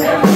Yeah.